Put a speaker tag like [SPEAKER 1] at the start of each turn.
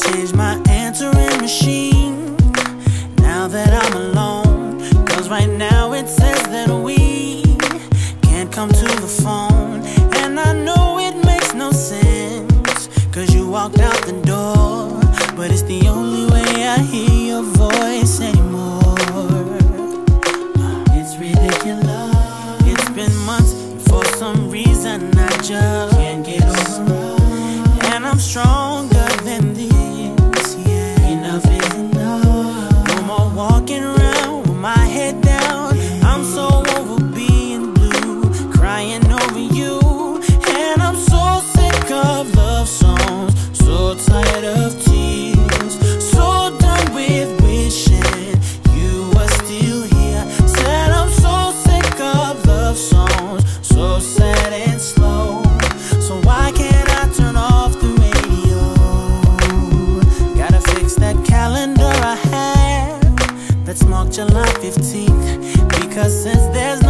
[SPEAKER 1] change my answering machine now that I'm alone. Cause right now it says that we can't come to the phone. And I know it makes no sense. Cause you walked out the door. But it's the only way I hear your voice anymore. It's ridiculous. It's been months, for some reason I just my head down. Cause since there's